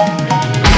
Música